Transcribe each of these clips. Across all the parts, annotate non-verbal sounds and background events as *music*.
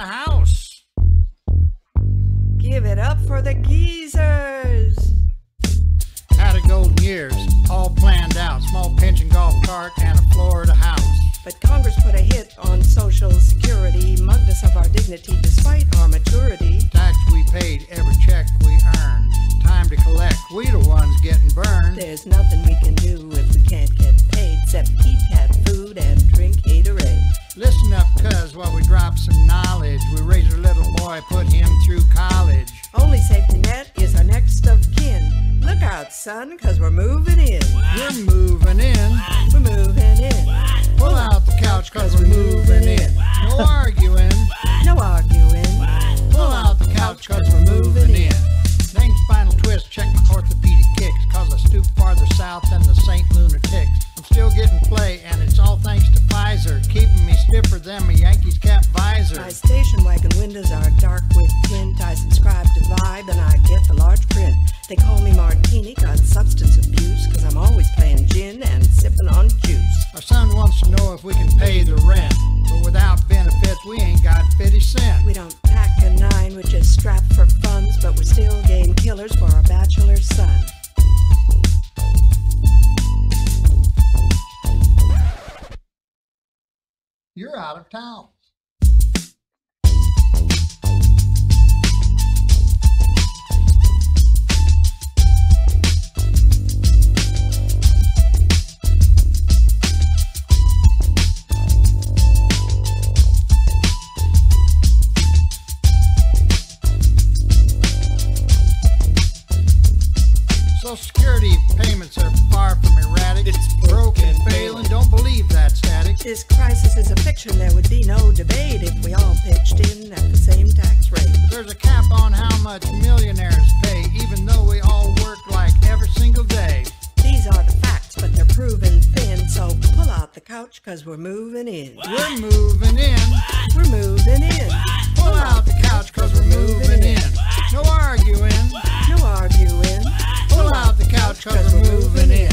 the house. Give it up for the geezers. Had a golden years, all planned out. Small pension golf cart and a Florida house. But Congress put a hit on Social Security, mugged us of our dignity despite our maturity. Tax we paid, every check we earned. Time to collect, we the ones getting burned. There's nothing we can do if we can't get paid except eat cat food and drink Haterade. Listen up, cuz, while we drop some knowledge. We raised our little boy, put him through college. Only safety net is our next of kin. Look out, son, cause we're moving in. We're moving in. We're moving in. Pull out the couch, cuz we're moving in. No arguing. No arguing. Pull out the couch, cuz we're moving in. Name spinal twist, check my orthopedic kicks. Cause I stoop farther south than the St. Lunatics. I'm still getting play, and it's all thanks to Pfizer. Keeping me stiffer than my Yankees cap visor. My station wagon windows are dark with tint. I subscribe to Vibe and I get the large print. They call me Martini, got substance abuse, cause I'm always playing gin and sipping on juice. Our son wants to know if we can pay the rent. But without benefits, we ain't got 50 cents. We don't pack a nine, we're just strapped for funds, but we're still game killers for our bachelor son. You're out of town. Social Security payments are far from erratic. It's broken, failing. Don't believe that static. This crisis is a fiction, there would be no debate if we all pitched in at the same tax rate. There's a cap on how much millionaires pay, even though we all work like every single day. These are the facts, but they're proven thin, so pull out the couch, cause we're moving in. We're moving in. We're moving in. Pull out the couch cause we're moving in. No arguing. No arguing. Pull out the couch cause we're moving in.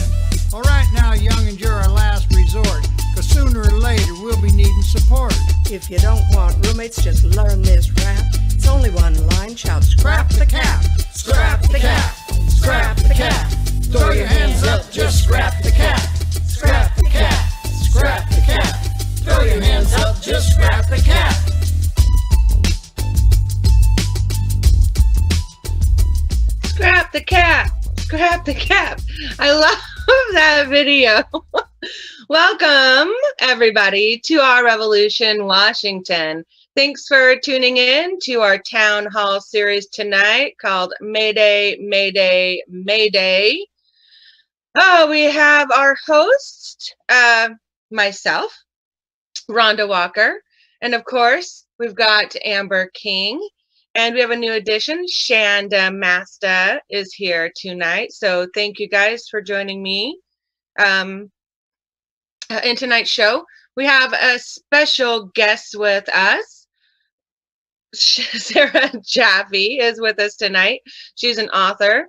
All right now, young'uns, you're our last resort. Cause sooner or later we'll be needing support. If you don't want roommates, just learn this rap. It's only one line, shout scrap the cap. Scrap the cap. Scrap the cap. Throw your hands up, just scrap the cap. Scrap the cap. Scrap the cap. Throw your hands up, just scrap the cap. Scrap the cap. Scrap the cap. I love *laughs* that video. *laughs* Welcome, everybody, to our Revolution Washington. Thanks for tuning in to our town hall series tonight called Mayday, Mayday, Mayday. Oh, we have our host, uh, myself, Rhonda Walker, and of course, we've got Amber King. And we have a new addition. Shanda Masta is here tonight. So thank you guys for joining me um, in tonight's show. We have a special guest with us. *laughs* Sarah Jaffe is with us tonight. She's an author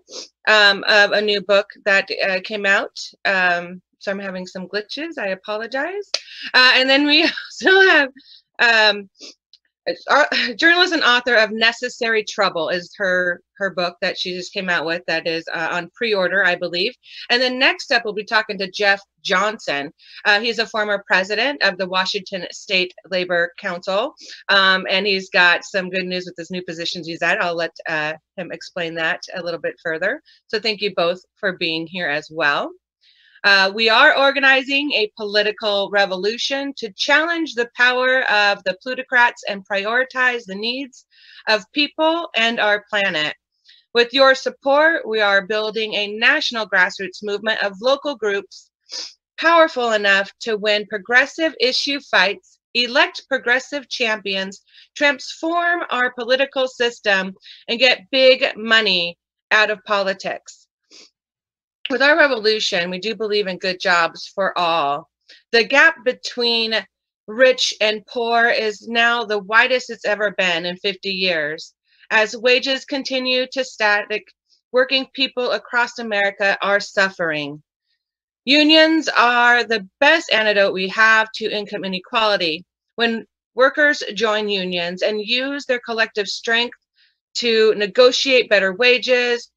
um, of a new book that uh, came out. Um, so I'm having some glitches. I apologize. Uh, and then we *laughs* also have um, our, *sighs* journalist and author of Necessary Trouble is her her book that she just came out with that is uh, on pre-order, I believe. And then next up, we'll be talking to Jeff Johnson. Uh, he's a former president of the Washington State Labor Council, um, and he's got some good news with his new positions he's at. I'll let uh, him explain that a little bit further. So thank you both for being here as well. Uh, we are organizing a political revolution to challenge the power of the plutocrats and prioritize the needs of people and our planet. With your support, we are building a national grassroots movement of local groups powerful enough to win progressive issue fights, elect progressive champions, transform our political system, and get big money out of politics with our revolution, we do believe in good jobs for all. The gap between rich and poor is now the widest it's ever been in 50 years. As wages continue to static, working people across America are suffering. Unions are the best antidote we have to income inequality. When workers join unions and use their collective strength to negotiate better wages,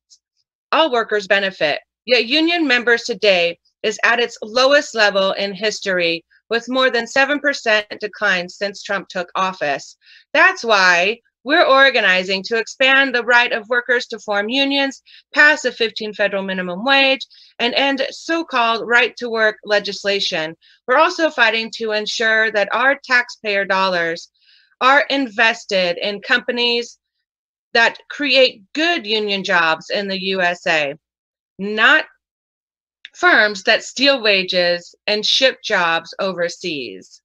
all workers benefit. Yet union members today is at its lowest level in history with more than 7% decline since Trump took office. That's why we're organizing to expand the right of workers to form unions, pass a 15 federal minimum wage, and end so-called right to work legislation. We're also fighting to ensure that our taxpayer dollars are invested in companies that create good union jobs in the USA, not firms that steal wages and ship jobs overseas.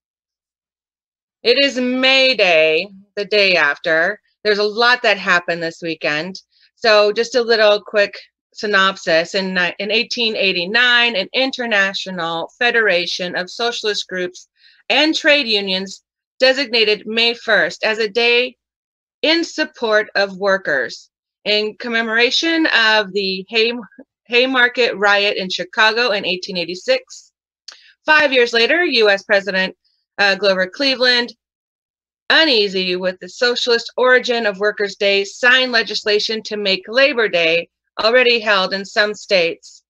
It is May Day, the day after. There's a lot that happened this weekend. So just a little quick synopsis. In, in 1889, an international federation of socialist groups and trade unions designated May 1st as a day in support of workers in commemoration of the Hay, Haymarket riot in Chicago in 1886. Five years later, U.S. President uh, Grover Cleveland, uneasy with the socialist origin of Workers' Day, signed legislation to make Labor Day, already held in some states,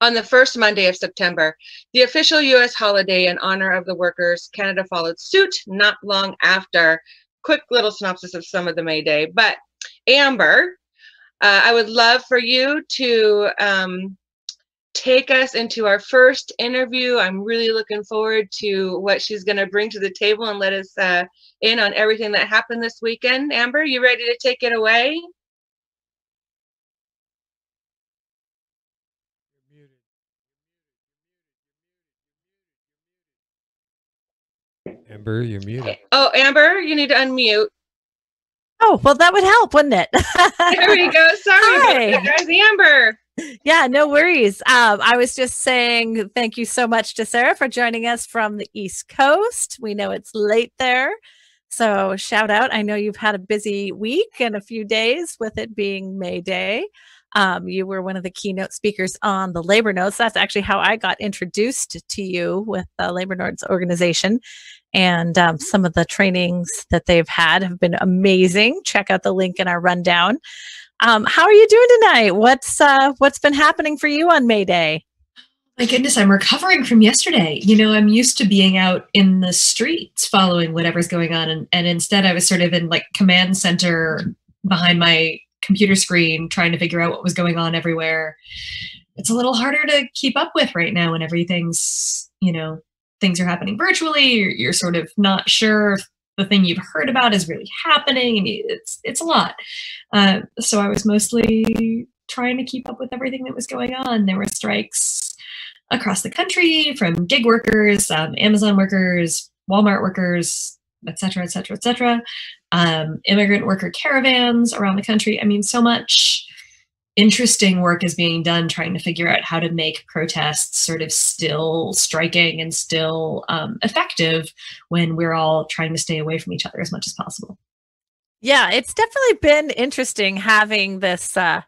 on the first Monday of September. The official U.S. holiday in honor of the workers, Canada followed suit not long after quick little synopsis of some of the May Day. But Amber, uh, I would love for you to um, take us into our first interview. I'm really looking forward to what she's going to bring to the table and let us uh, in on everything that happened this weekend. Amber, you ready to take it away? Amber, you're muted. Oh, Amber, you need to unmute. Oh, well, that would help, wouldn't it? *laughs* there we go. Sorry guys. Amber. Yeah, no worries. Um, I was just saying thank you so much to Sarah for joining us from the East Coast. We know it's late there. So, shout out. I know you've had a busy week and a few days with it being May Day. Um, you were one of the keynote speakers on the Labor Notes. That's actually how I got introduced to you with the Labor Notes organization and um, some of the trainings that they've had have been amazing. Check out the link in our rundown. Um, how are you doing tonight? What's uh, what's been happening for you on May Day? My goodness, I'm recovering from yesterday. You know, I'm used to being out in the streets following whatever's going on, and, and instead I was sort of in like command center behind my computer screen trying to figure out what was going on everywhere. It's a little harder to keep up with right now when everything's, you know, things are happening virtually. You're, you're sort of not sure if the thing you've heard about is really happening. And it's it's a lot. Uh, so i was mostly trying to keep up with everything that was going on. There were strikes across the country from gig workers um, amazon workers walmart workers etc etc etc immigrant worker caravans around the country i mean so much interesting work is being done trying to figure out how to make protests sort of still striking and still um, effective when we're all trying to stay away from each other as much as possible. Yeah, it's definitely been interesting having this, uh,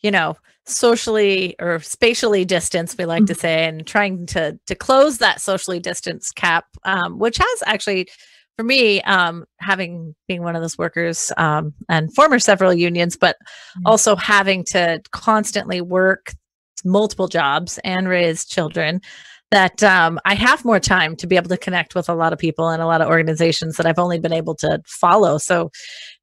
you know, socially or spatially distance we like mm-hmm. to say and trying to to close that socially distance cap um, which has actually for me, um, having being one of those workers um, and former several unions, but mm-hmm. also having to constantly work multiple jobs and raise children, that um, I have more time to be able to connect with a lot of people and a lot of organizations that I've only been able to follow. So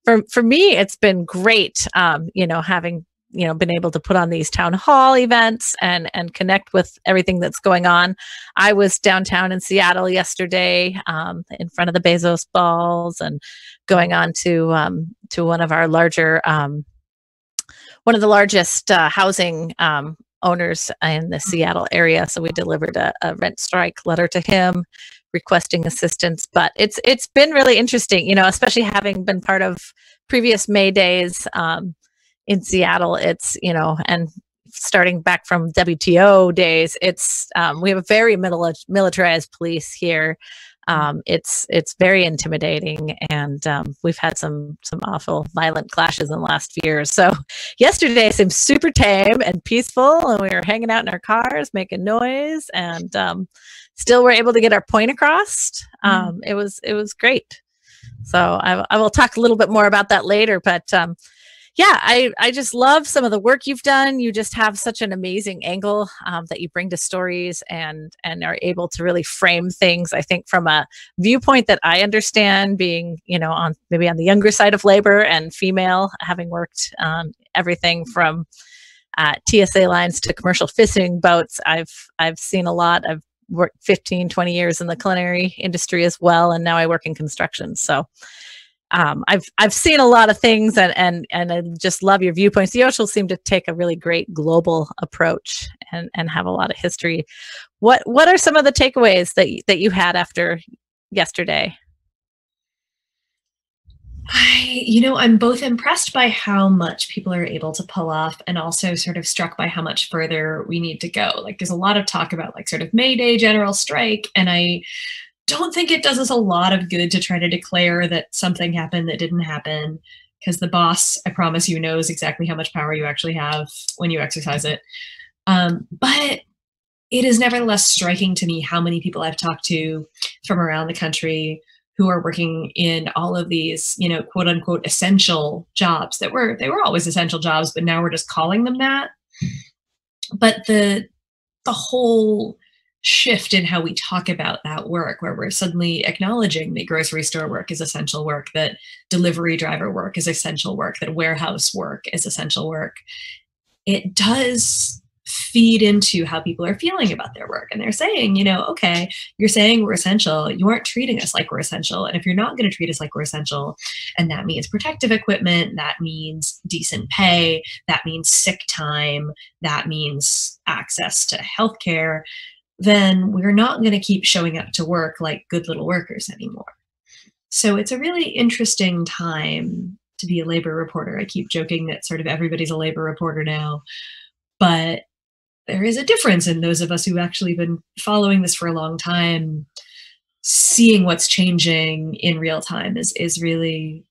for for me, it's been great, um, you know, having you know been able to put on these town hall events and and connect with everything that's going on. I was downtown in seattle yesterday um, in front of the bezos balls and going on to um, to one of our larger um, one of the largest uh, housing um, owners in the seattle area. So we delivered a, a rent strike letter to him requesting assistance. But it's it's been really interesting you know especially having been part of previous may days um, in Seattle, it's, you know, and starting back from WTO days, it's, um, we have a very militarized police here. um, it's it's very intimidating, and um, we've had some some awful violent clashes in the last few years. So *laughs* yesterday seemed super tame and peaceful, and we were hanging out in our cars, making noise, and um, still we were able to get our point across. Um, It was it was great. So I, I will talk a little bit more about that later, but um, yeah, I, I just love some of the work you've done. You just have such an amazing angle um, that you bring to stories and and are able to really frame things. I think from a viewpoint that I understand, being you know on maybe on the younger side of labor and female, having worked on everything from uh, TSA lines to commercial fishing boats. I've I've seen a lot. I've worked 15, 20 years in the culinary industry as well, and now I work in construction. So um, I've I've seen a lot of things and and and I just love your viewpoints. The Yoshel seem to take a really great global approach and and have a lot of history. What what are some of the takeaways that that you had after yesterday? I, you know, I'm both impressed by how much people are able to pull off and also sort of struck by how much further we need to go. Like, there's a lot of talk about like sort of May Day general strike, and I don't think it does us a lot of good to try to declare that something happened that didn't happen because the boss, I promise you, knows exactly how much power you actually have when you exercise it. Um, but it is nevertheless striking to me how many people I've talked to from around the country who are working in all of these, you know, quote unquote essential jobs that were they were always essential jobs, but now we're just calling them that. But the the whole shift in how we talk about that work, where we're suddenly acknowledging that grocery store work is essential work, that delivery driver work is essential work, that warehouse work is essential work. It does feed into how people are feeling about their work. And they're saying, you know, okay, you're saying we're essential. You aren't treating us like we're essential. And if you're not going to treat us like we're essential, and that means protective equipment, that means decent pay, that means sick time, that means access to healthcare, then we're not going to keep showing up to work like good little workers anymore. So it's a really interesting time to be a labor reporter. I keep joking that sort of everybody's a labor reporter now, but there is a difference in those of us who've actually been following this for a long time. Seeing what's changing in real time is is really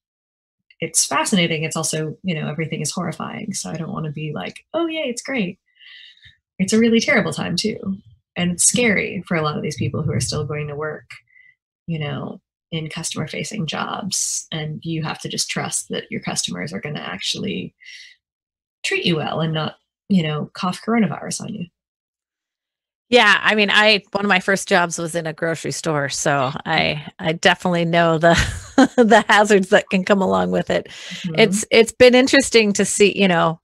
it's fascinating. It's also, you know, everything is horrifying. So I don't want to be like, oh yeah, it's great. It's a really terrible time too and it's scary for a lot of these people who are still going to work you know in customer facing jobs and you have to just trust that your customers are going to actually treat you well and not you know cough coronavirus on you Yeah, I mean, I one of my first jobs was in a grocery store, so I I definitely know the *laughs* the hazards that can come along with it. Mhm. It's it's been interesting to see, you know,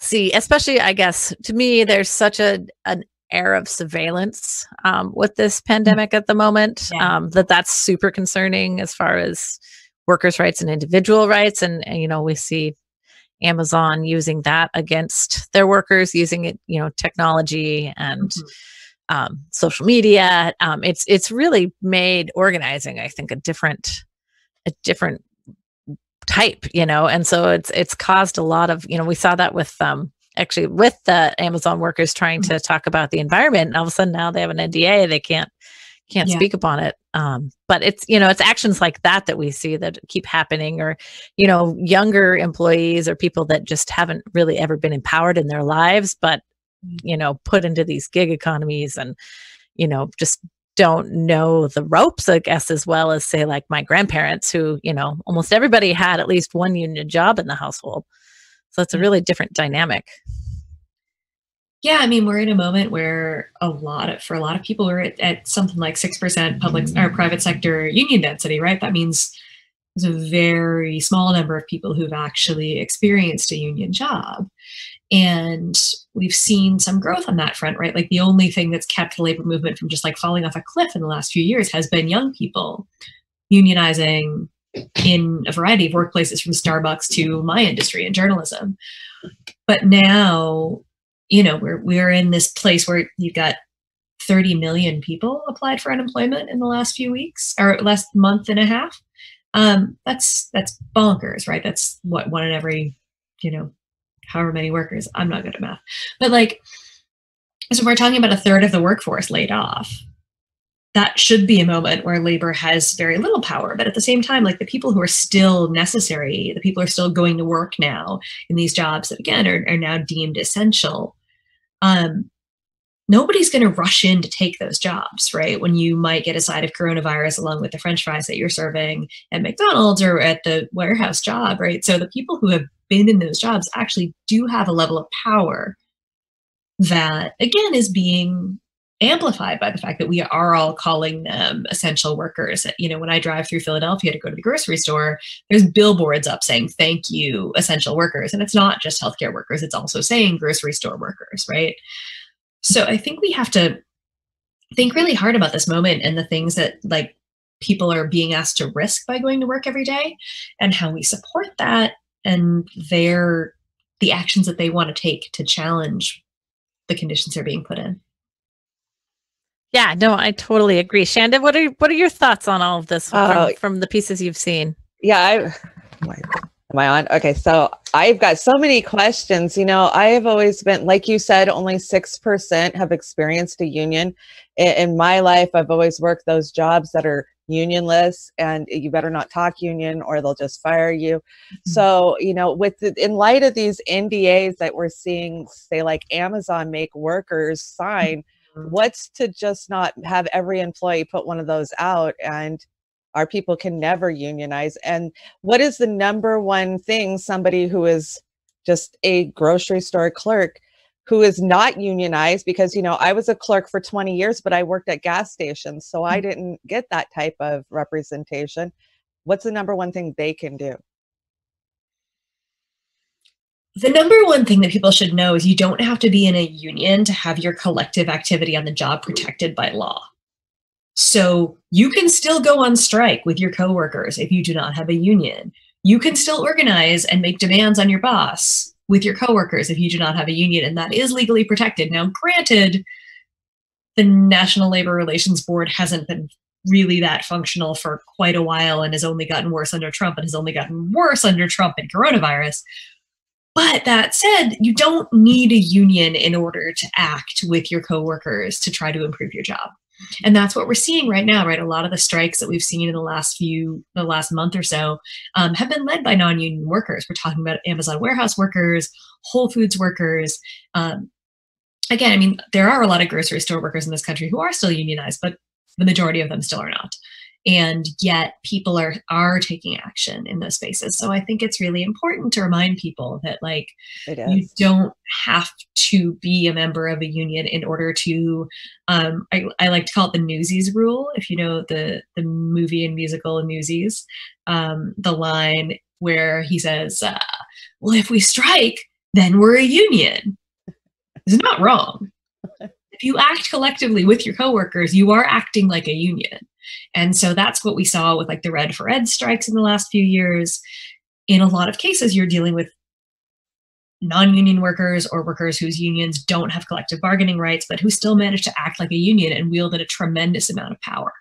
see, especially I guess to me, there's such a an air of surveillance um, with this pandemic at the moment Yeah. um, that that's super concerning as far as workers' rights and individual rights, and, and you know we see Amazon using that against their workers, using it, you know, technology and Mhm. um, social media. Um, it's it's really made organizing, I think, a different a different type, you know, and so it's it's caused a lot of, you know, we saw that with um actually with the Amazon workers trying to talk about the environment, and all of a sudden now they have an NDA, they can't can't Yeah. speak upon it. Um, but it's you know it's actions like that that we see that keep happening, or you know younger employees or people that just haven't really ever been empowered in their lives, but you know put into these gig economies and you know just don't know the ropes i guess as well as say like my grandparents who you know almost everybody had at least one union job in the household so it's a really different dynamic Yeah, I mean, we're in a moment where a lot of, for a lot of people, we're at, at something like 6% public mm-hmm. or private sector union density, right? That means there's a very small number of people who've actually experienced a union job. And we've seen some growth on that front, right? Like the only thing that's kept the labor movement from just like falling off a cliff in the last few years has been young people unionizing in a variety of workplaces from Starbucks to my industry and journalism. But now you know we're we're in this place where you've got 30 million people applied for unemployment in the last few weeks or last month and a half. Um that's that's bonkers right? That's what one in every you know however many workers. I'm not good at math. But like so we're talking about a third of the workforce laid off that should be a moment where labor has very little power. But at the same time, like the people who are still necessary, the people who are still going to work now in these jobs that again are, are now deemed essential. Um, nobody's going to rush in to take those jobs, right? When you might get a side of coronavirus along with the French fries that you're serving at McDonald's or at the warehouse job, right? So the people who have been in those jobs actually do have a level of power that, again, is being amplified by the fact that we are all calling them essential workers. You know, when I drive through Philadelphia to go to the grocery store, there's billboards up saying, thank you, essential workers. And it's not just healthcare workers, it's also saying grocery store workers, right? So I think we have to think really hard about this moment and the things that like people are being asked to risk by going to work every day and how we support that and their the actions that they want to take to challenge the conditions they're being put in. Yeah, no, I totally agree. Shanda, what are what are your thoughts on all of this from, Uh, from the pieces you've seen? Yeah, I am I, on? Okay, so I've got so many questions. You know, I have always been, like you said, only six percent have experienced a union. In, in my life, I've always worked those jobs that are unionless, and you better not talk union, or they'll just fire you. So, you know, with the, in light of these NDAs that we're seeing, say like Amazon make workers sign Mm-hmm. what's to just not have every employee put one of those out and our people can never unionize and what is the number one thing somebody who is just a grocery store clerk who is not unionized because you know I was a clerk for 20 years but I worked at gas stations so I mm-hmm. didn't get that type of representation what's the number one thing they can do The number one thing that people should know is you don't have to be in a union to have your collective activity on the job protected by law. So you can still go on strike with your coworkers if you do not have a union. You can still organize and make demands on your boss with your coworkers if you do not have a union, and that is legally protected. Now, granted, the National Labor Relations Board hasn't been really that functional for quite a while and has only gotten worse under Trump and has only gotten worse under Trump and coronavirus. But that said, you don't need a union in order to act with your coworkers to try to improve your job. And that's what we're seeing right now, right? A lot of the strikes that we've seen in the last few, the last month or so, um, have been led by non-union workers. We're talking about Amazon warehouse workers, Whole Foods workers. Um, again, I mean, there are a lot of grocery store workers in this country who are still unionized, but the majority of them still are not and yet people are are taking action in those spaces. So i think it's really important to remind people that like you don't have to be a member of a union in order to um, I, I like to call it the newsies rule. If you know the the movie and musical newsies um, the line where he says uh, well if we strike then we're a union. Is not wrong if you act collectively with your coworkers you are acting like a union and so that's what we saw with like the Red for Ed strikes in the last few years. In a lot of cases, you're dealing with non union workers or workers whose unions don't have collective bargaining rights, but who still manage to act like a union and wielded a tremendous amount of power.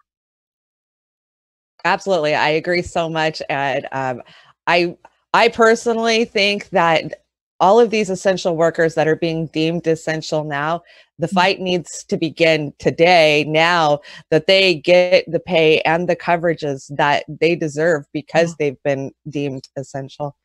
absolutely i agree so much and um, i i personally think that all of these essential workers that are being deemed essential now the fight needs to begin today now that they get the pay and the coverages that they deserve because they've been deemed essential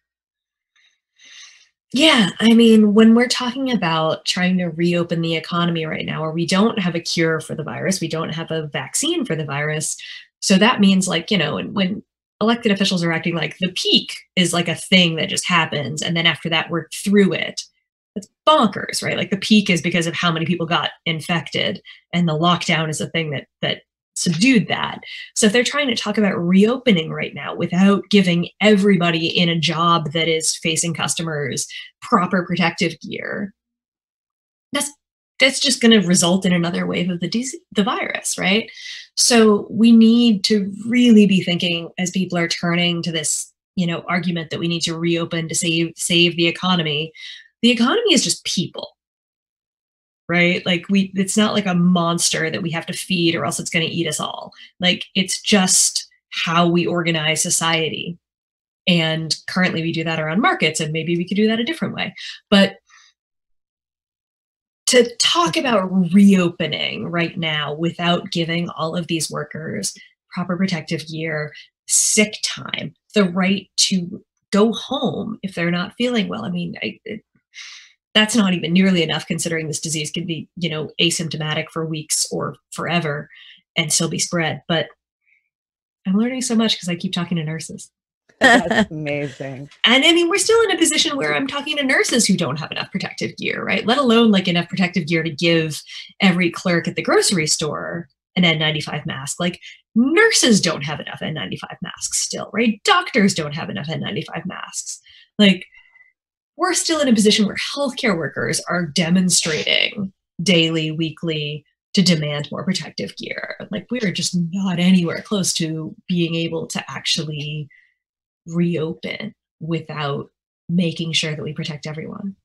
Yeah, I mean, when we're talking about trying to reopen the economy right now, where we don't have a cure for the virus, we don't have a vaccine for the virus. So that means, like, you know, when, when elected officials are acting like the peak is like a thing that just happens, and then after that, we're through it. It's bonkers, right? Like the peak is because of how many people got infected, and the lockdown is a thing that that subdued that. So if they're trying to talk about reopening right now without giving everybody in a job that is facing customers proper protective gear, that's that's just going to result in another wave of the dis- the virus, right? So we need to really be thinking as people are turning to this, you know, argument that we need to reopen to save save the economy. The economy is just people. Right? Like we it's not like a monster that we have to feed or else it's going to eat us all. Like it's just how we organize society. And currently we do that around markets and maybe we could do that a different way. But to talk about reopening right now without giving all of these workers proper protective gear, sick time, the right to go home if they're not feeling well. I mean, I, that's not even nearly enough considering this disease can be, you know, asymptomatic for weeks or forever and still be spread. But I'm learning so much because I keep talking to nurses. That's amazing. And I mean, we're still in a position where I'm talking to nurses who don't have enough protective gear, right? Let alone like enough protective gear to give every clerk at the grocery store an N95 mask. Like nurses don't have enough N95 masks still, right? Doctors don't have enough N95 masks. Like we're still in a position where healthcare workers are demonstrating daily, weekly to demand more protective gear. Like we're just not anywhere close to being able to actually reopen without making sure that we protect everyone.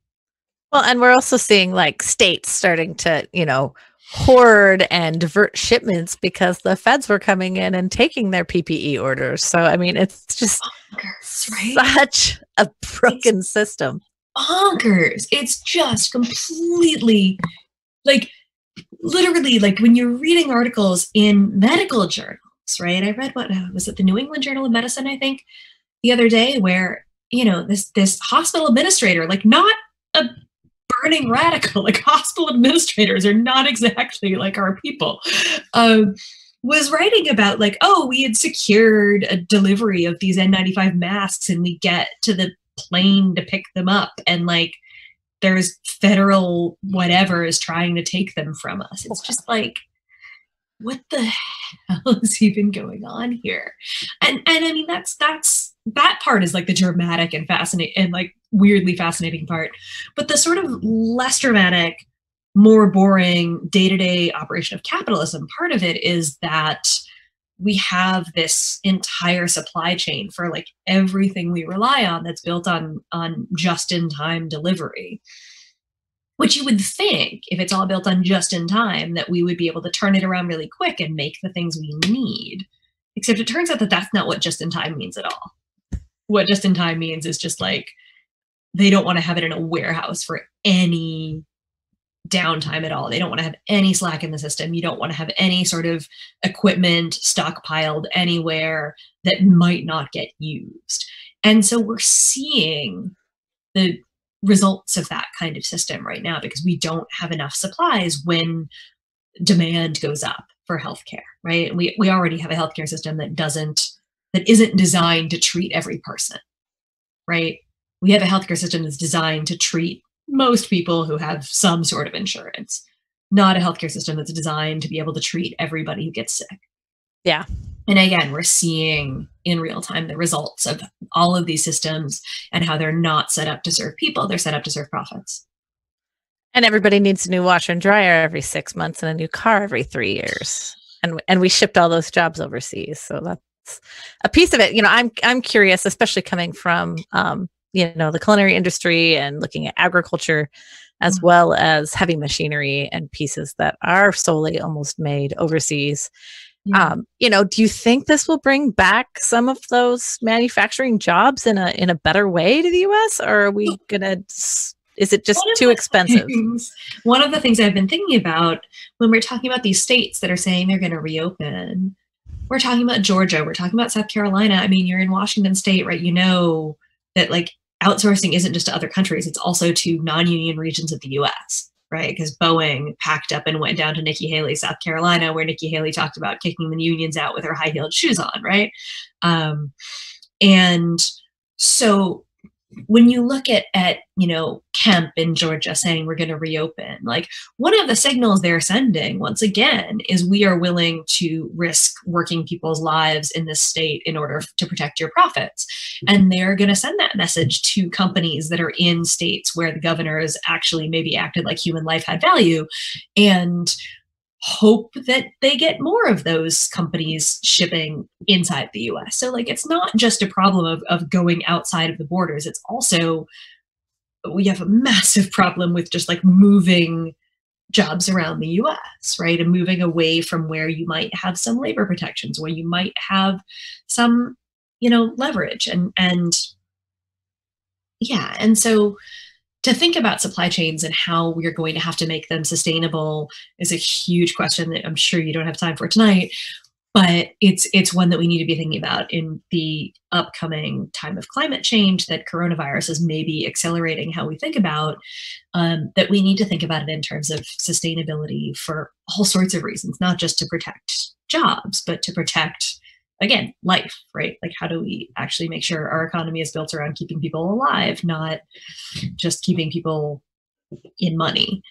Well, and we're also seeing like states starting to, you know, hoard and divert shipments because the feds were coming in and taking their PPE orders. So, I mean, it's just bonkers, right? such a broken it's system. Bonkers. It's just completely like literally like when you're reading articles in medical journals, right? I read what uh, was it the New England Journal of Medicine, I think, the other day where, you know, this this hospital administrator, like not a burning radical, *laughs* like hospital administrators are not exactly like our people. Um, was writing about like, oh, we had secured a delivery of these N95 masks and we get to the plane to pick them up and like there's federal whatever is trying to take them from us. It's just like what the hell *laughs* is even going on here? And and I mean that's that's that part is like the dramatic and fascinating and like weirdly fascinating part. But the sort of less dramatic, more boring day-to-day operation of capitalism part of it is that we have this entire supply chain for like everything we rely on that's built on on just in time delivery which you would think if it's all built on just in time that we would be able to turn it around really quick and make the things we need except it turns out that that's not what just in time means at all what just in time means is just like they don't want to have it in a warehouse for any downtime at all. They don't want to have any slack in the system. You don't want to have any sort of equipment stockpiled anywhere that might not get used. And so we're seeing the results of that kind of system right now because we don't have enough supplies when demand goes up for healthcare, right? We we already have a healthcare system that doesn't that isn't designed to treat every person, right? We have a healthcare system that's designed to treat most people who have some sort of insurance, not a healthcare system that's designed to be able to treat everybody who gets sick. Yeah. And again, we're seeing in real time the results of all of these systems and how they're not set up to serve people, they're set up to serve profits. And everybody needs a new washer and dryer every six months and a new car every three years. And and we shipped all those jobs overseas. So that's a piece of it. You know, I'm I'm curious, especially coming from um, you know the culinary industry and looking at agriculture as mm-hmm. well as heavy machinery and pieces that are solely almost made overseas yeah. um, you know do you think this will bring back some of those manufacturing jobs in a in a better way to the us or are we gonna is it just too expensive things, one of the things i've been thinking about when we're talking about these states that are saying they're going to reopen we're talking about georgia we're talking about south carolina i mean you're in washington state right you know that like outsourcing isn't just to other countries, it's also to non union regions of the US, right? Because Boeing packed up and went down to Nikki Haley, South Carolina, where Nikki Haley talked about kicking the unions out with her high heeled shoes on, right? Um, and so when you look at at you know Kemp in Georgia saying we're going to reopen, like one of the signals they're sending once again is we are willing to risk working people's lives in this state in order to protect your profits, and they're going to send that message to companies that are in states where the governors actually maybe acted like human life had value, and hope that they get more of those companies shipping inside the US. So like it's not just a problem of, of going outside of the borders. It's also we have a massive *laughs* problem with just like moving jobs around the US, right? And moving away from where you might have some labor protections, where you might have some, you know, leverage and and yeah, and so to think about supply chains and how we're going to have to make them sustainable is a huge question that I'm sure you don't have time for tonight but it's it's one that we need to be thinking about in the upcoming time of climate change that coronavirus is maybe accelerating how we think about um, that we need to think about it in terms of sustainability for all sorts of reasons not just to protect jobs but to protect again life right like how do we actually make sure our economy is built around keeping people alive not just keeping people in money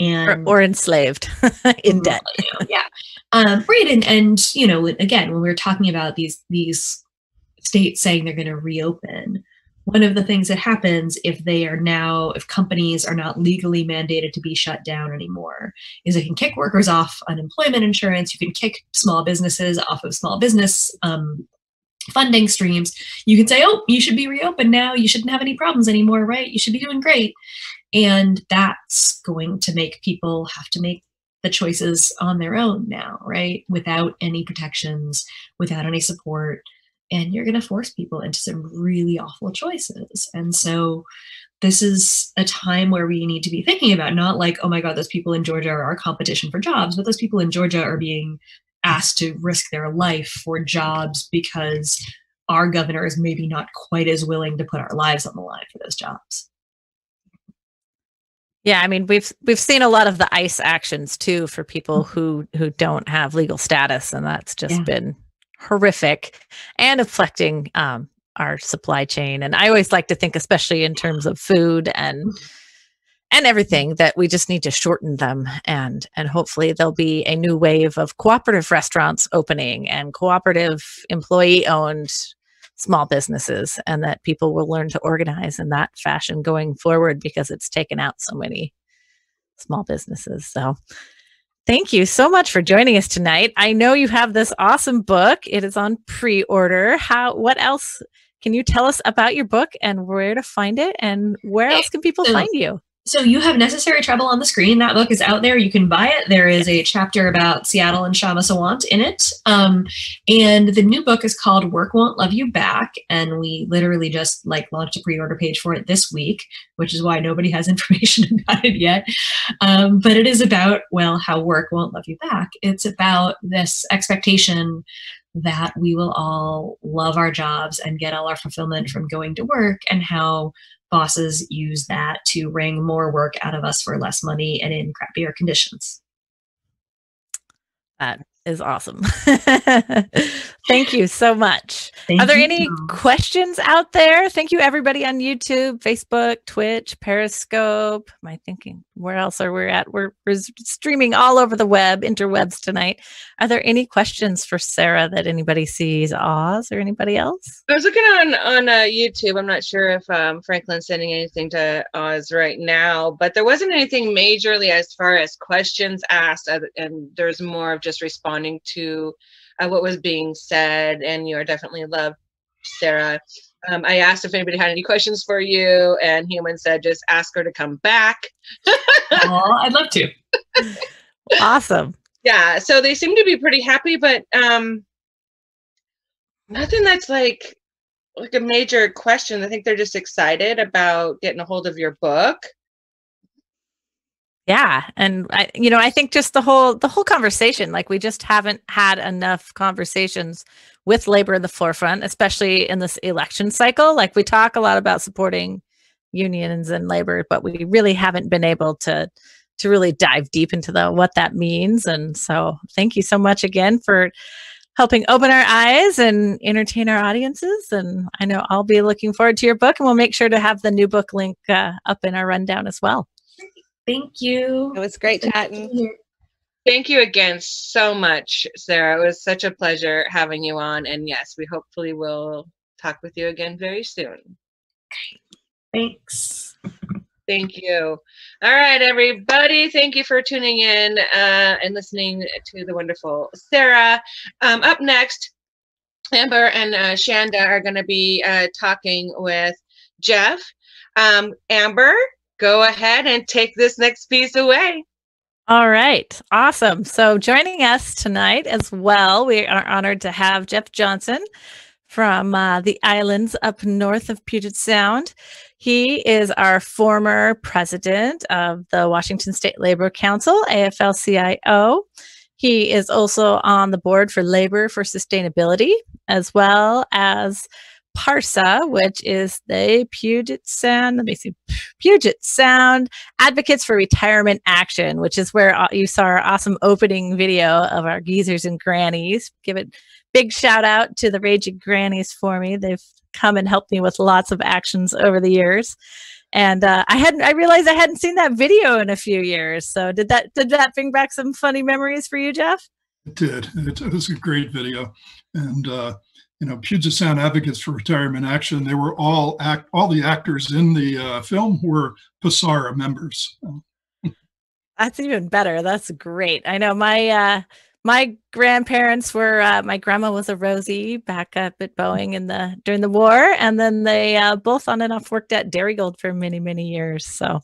and or, or enslaved *laughs* in debt. yeah, um, right. And and you know, again, when we are talking about these these states saying they're going to reopen, one of the things that happens if they are now if companies are not legally mandated to be shut down anymore is it can kick workers off unemployment insurance. You can kick small businesses off of small business. Um, funding streams you can say oh you should be reopened now you shouldn't have any problems anymore right you should be doing great and that's going to make people have to make the choices on their own now, right? Without any protections, without any support. And you're going to force people into some really awful choices. And so this is a time where we need to be thinking about not like, oh my God, those people in Georgia are our competition for jobs, but those people in Georgia are being asked to risk their life for jobs because our governor is maybe not quite as willing to put our lives on the line for those jobs. Yeah, I mean we've we've seen a lot of the ICE actions too for people mm. who who don't have legal status, and that's just yeah. been horrific and affecting um, our supply chain. And I always like to think, especially in terms of food and and everything, that we just need to shorten them, and and hopefully there'll be a new wave of cooperative restaurants opening and cooperative employee owned small businesses and that people will learn to organize in that fashion going forward because it's taken out so many small businesses. So thank you so much for joining us tonight. I know you have this awesome book. It is on pre-order. How what else can you tell us about your book and where to find it and where else can people find you? So you have Necessary Trouble on the Screen. That book is out there. You can buy it. There is a chapter about Seattle and Kshama Sawant in it. Um, and the new book is called Work Won't Love You Back. And we literally just like launched a pre-order page for it this week, which is why nobody has *laughs* information about it yet. Um, but it is about, well, how work won't love you back. It's about this expectation that we will all love our jobs and get all our fulfillment from going to work and how bosses use that to wring more work out of us for less money and in crappier conditions. That is awesome. *laughs* Thank you so much. Thank Are there any questions out there? Thank you, everybody on YouTube, Facebook, Twitch, Periscope. Am I thinking where else are we at? We're, we're streaming all over the web, interwebs tonight. Are there any questions for Sarah that anybody sees? Oz or anybody else? I was looking on on uh, YouTube. I'm not sure if um, Franklin's sending anything to Oz right now, but there wasn't anything majorly as far as questions asked, and there's more of just responding to uh, what was being said, and you are definitely loved, Sarah. Um, I asked if anybody had any questions for you, and Human said just ask her to come back. *laughs* oh, I'd love to. awesome. Yeah, so they seem to be pretty happy, but um, nothing that's like like a major question. I think they're just excited about getting a hold of your book. Yeah, and I, you know, I think just the whole the whole conversation, like we just haven't had enough conversations with labor in the forefront, especially in this election cycle. Like we talk a lot about supporting unions and labor, but we really haven't been able to to really dive deep into the what that means. And so, thank you so much again for helping open our eyes and entertain our audiences. And I know I'll be looking forward to your book, and we'll make sure to have the new book link uh, up in our rundown as well. Thank you. It was great chatting. Thank you again so much, Sarah. It was such a pleasure having you on. And yes, we hopefully will talk with you again very soon. Thanks. Thank you. All right, everybody. Thank you for tuning in uh, and listening to the wonderful Sarah. Um, up next, Amber and uh, Shanda are going to be uh, talking with Jeff. Um, Amber, go ahead and take this next piece away. All right. Awesome. So joining us tonight as well, we are honored to have Jeff Johnson from uh, the islands up north of Puget Sound. He is our former president of the Washington State Labor Council, AFL CIO. He is also on the board for Labor for Sustainability, as well as PSARA, which is the Puget Sound, let me see, Puget Sound Advocates for Retirement Action, which is where uh, you saw our awesome opening video of our geezers and grannies. Give it big shout out to the Raging Grannies for me. They've come and helped me with lots of actions over the years. And uh, I hadn't, I realized I hadn't seen that video in a few years. So did that, did that bring back some funny memories for you, Jeff? It did. It, it was a great video. And, uh, you know, Puget Sound Advocates for Retirement Action, they were all act, all the actors in the uh, film were PSARA members. That's even better. That's great. I know my, uh, my grandparents were uh, my grandma was a Rosie back up at Boeing in the during the war, and then they uh, both on and off worked at Darigold for many many years. So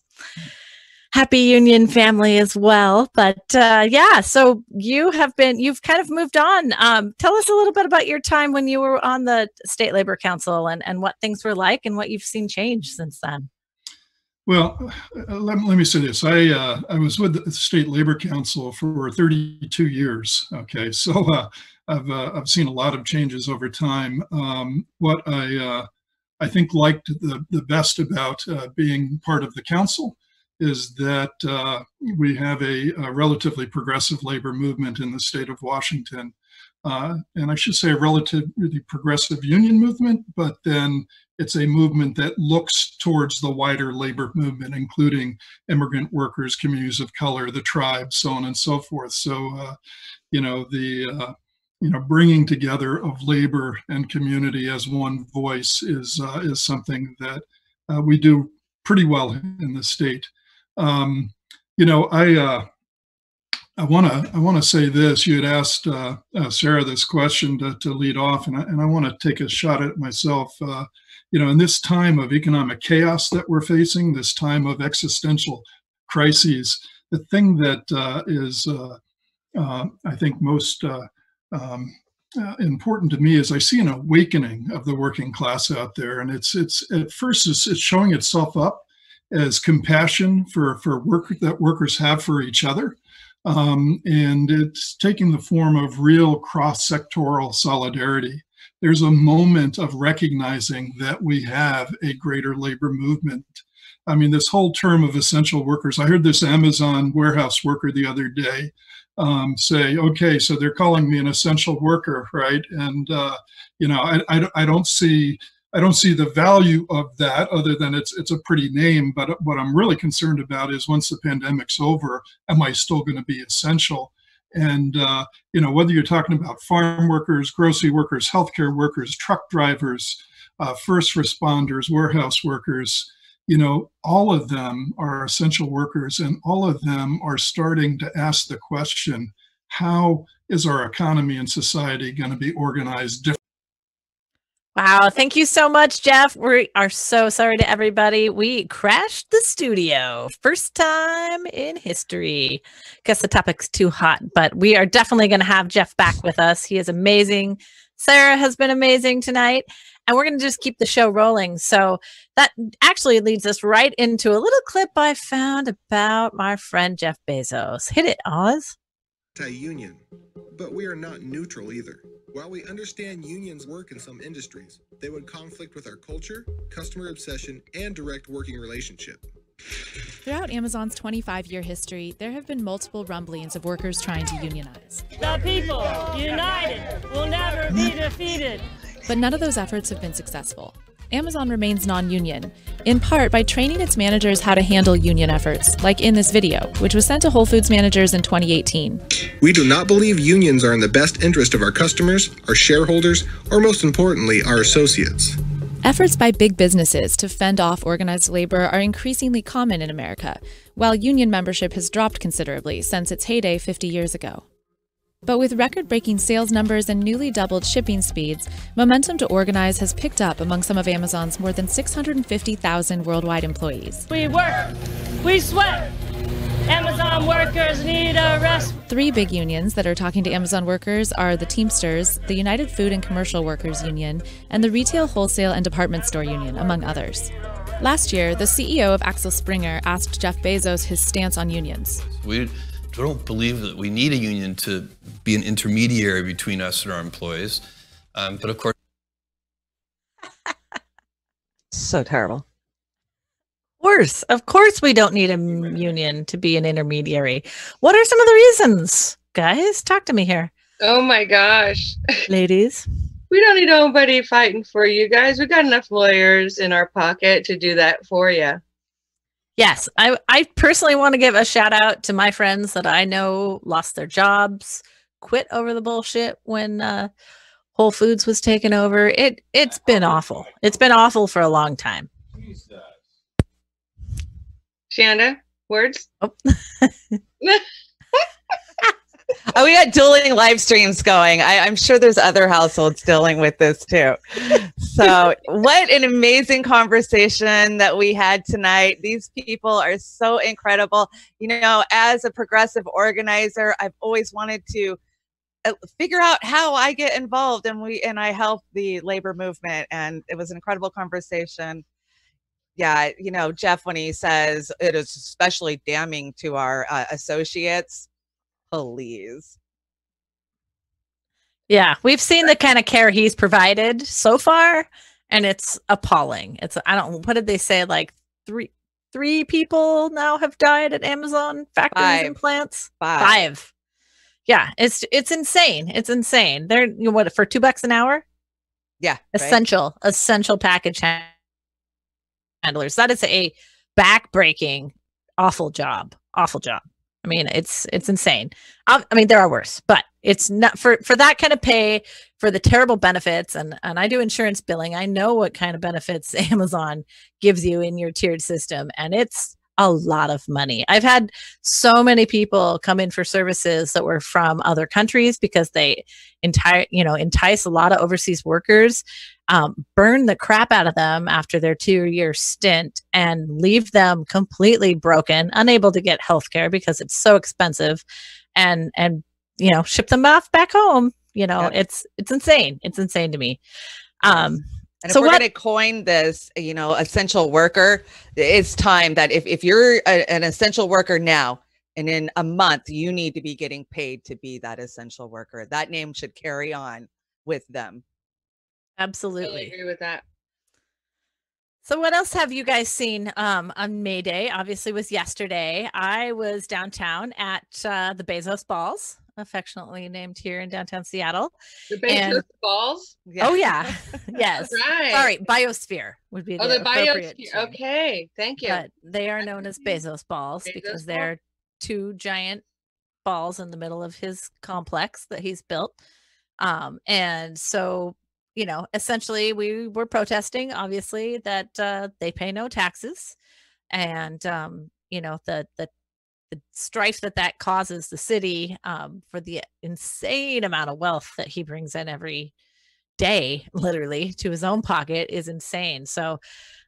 happy union family as well. But uh, yeah, so you have been you've kind of moved on. Um, tell us a little bit about your time when you were on the state labor council and and what things were like and what you've seen change since then. Well, uh, let, let me say this. I uh, I was with the State Labor Council for 32 years. Okay, so uh, I've uh, I've seen a lot of changes over time. Um, what I uh, I think liked the the best about being part of the council is that we have a, a, relatively progressive labor movement in the state of Washington. and I should say a relatively progressive union movement, but then it's a movement that looks towards the wider labor movement, including immigrant workers, communities of color, the tribes, so on and so forth. So, uh, you know, the uh, you know bringing together of labor and community as one voice is uh, is something that uh, we do pretty well in the state. Um, you know, I uh, I want to I want to say this. You had asked uh, uh, Sarah this question to, to lead off, and I, and I want to take a shot at myself you know, in this time of economic chaos that we're facing, this time of existential crises, the thing that uh, is, uh, uh, I think, most uh, um, uh, important to me is I see an awakening of the working class out there, and it's it's at first it's, it's showing itself up as compassion for for work that workers have for each other. Um, and it's taking the form of real cross-sectoral solidarity there's a moment of recognizing that we have a greater labor movement. I mean, this whole term of essential workers, I heard this Amazon warehouse worker the other day um, say, okay, so they're calling me an essential worker, right? And, uh, you know, I, I, I don't see I don't see the value of that other than it's it's a pretty name. But what I'm really concerned about is once the pandemic's over, am I still going to be essential? And, uh, you know, whether you're talking about farm workers, grocery workers, healthcare workers, truck drivers, uh, first responders, warehouse workers, you know, all of them are essential workers and all of them are starting to ask the question, how is our economy and society going to be organized differently? Wow. Thank you so much, Jeff. We are so sorry to everybody. We crashed the studio. First time in history. Guess the topic's too hot, but we are definitely going to have Jeff back with us. He is amazing. Sarah has been amazing tonight. And we're going to just keep the show rolling. So that actually leads us right into a little clip I found about my friend Jeff Bezos. Hit it, Oz. Union, but we are not neutral either. While we understand unions work in some industries, they would conflict with our culture, customer obsession, and direct working relationship. Throughout Amazon's 25 year history, there have been multiple rumblings of workers trying to unionize. The people, united, will never be defeated. But none of those efforts have been successful. Amazon remains non union, in part by training its managers how to handle union efforts, like in this video, which was sent to Whole Foods managers in 2018. We do not believe unions are in the best interest of our customers, our shareholders, or most importantly, our associates. Efforts by big businesses to fend off organized labor are increasingly common in America, while union membership has dropped considerably since its heyday 50 years ago. But with record breaking sales numbers and newly doubled shipping speeds, momentum to organize has picked up among some of Amazon's more than 650,000 worldwide employees. We work, we sweat, Amazon workers need a rest. Three big unions that are talking to Amazon workers are the Teamsters, the United Food and Commercial Workers Union, and the Retail, Wholesale, and Department Store Union, among others. Last year, the CEO of Axel Springer asked Jeff Bezos his stance on unions. We don't believe that we need a union to be an intermediary between us and our employees. Um, but of course, So terrible. Of course, of course, we don't need a union to be an intermediary. What are some of the reasons, guys? Talk to me here, Oh my gosh. ladies. *laughs* We don't need nobody fighting for you guys. We got enough lawyers in our pocket to do that for you. Yes, I I personally want to give a shout out to my friends that I know lost their jobs, quit over the bullshit when uh, Whole Foods was taken over. It it's been awful. It's been awful for a long time. Shanda, words? Oh, *laughs* *laughs* *laughs* we got dueling live streams going. I, I'm sure there's other households dealing with this too. So, what an amazing conversation that we had tonight. These people are so incredible. You know, as a progressive organizer, I've always wanted to uh, figure out how I get involved and we and I help the labor movement and it was an incredible conversation. Yeah, you know, Jeff when he says it is especially damning to our uh, associates, please. Yeah, we've seen the kind of care he's provided so far, and it's appalling. It's I don't what did they say like three three people now have died at Amazon factories and Five. plants. Five. Five. Yeah, it's it's insane. It's insane. They're you know what for two bucks an hour? Yeah. right? Essential, essential package handlers. That is a back-breaking, awful job. Awful job. I mean, it's it's insane. I, I mean, there are worse, but it's not for for that kind of pay for the terrible benefits. And and I do insurance billing. I know what kind of benefits *laughs* Amazon gives you in your tiered system, and it's a lot of money. I've had so many people come in for services that were from other countries because they entire you know entice a lot of overseas workers um, burn the crap out of them after their two year stint and leave them completely broken, unable to get health care because it's so expensive and and you know, ship them off back home. You know, Yep. it's it's insane. It's insane to me. Um And So if we're what- going to coin this, you know, essential worker, it's time that if, if you're a, an essential worker now and in a month, you need to be getting paid to be that essential worker. That name should carry on with them. I absolutely. agree with that. So what else have you guys seen um, on May Day? Obviously, was yesterday. I was downtown at uh, the Bezos Balls, affectionately named here in downtown Seattle. The Bezos And- balls? Oh yeah, *laughs* yes. Right. Sorry, Biosphere would be Oh, the, biosphere. term. Okay. Thank you. But they are known as Bezos balls Bezos because they're two giant balls in the middle of his complex that he's built. Um, and so, you know, essentially we were protesting, obviously, that uh, they pay no taxes. And, um, you know, the, the, the strife that that causes the city um, for the insane amount of wealth that he brings in every day, *laughs* literally to his own pocket is insane. So,